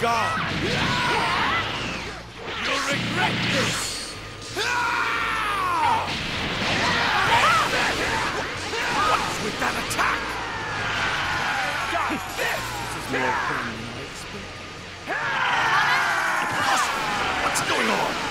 gone. You'll regret this! What's with that attack? God, this is more than I expected. What's going on?